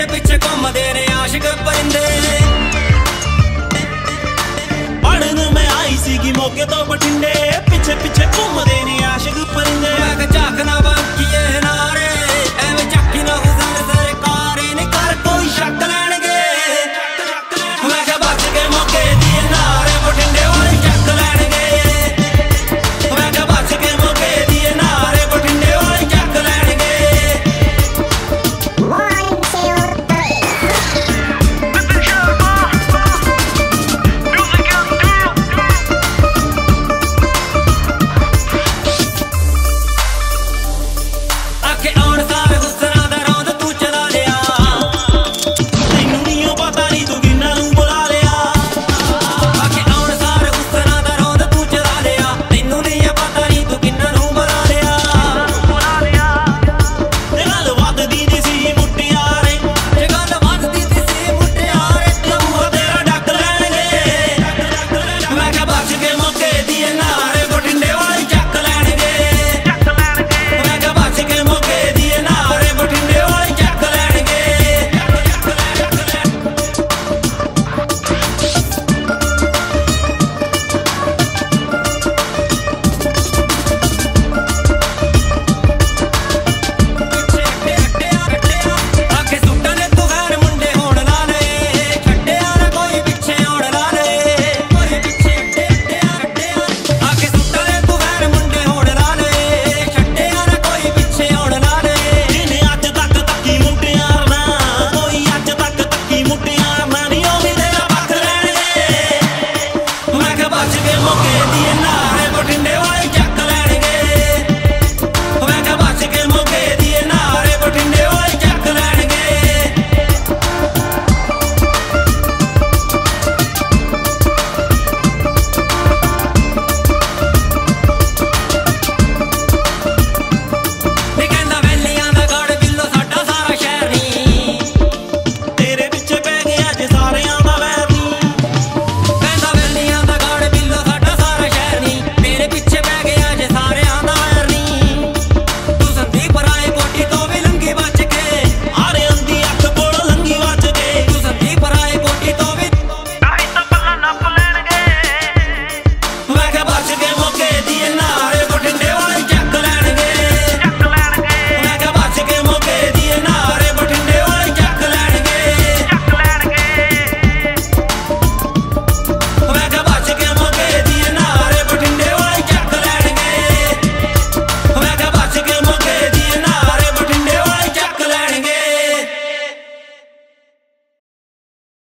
ਪਿੱਛੇ ਪਿੱਛੇ ਘੁੰਮਦੇ ਨੇ ਆਸ਼ਿਕ ਪਰਿੰਦੇ। ਪੜਨ ਮੈਂ ਆਈ ਸੀਗੀ ਮੌਕੇ ਤੋਂ ਬਠਿੰਡੇ। Vienna, recorriendo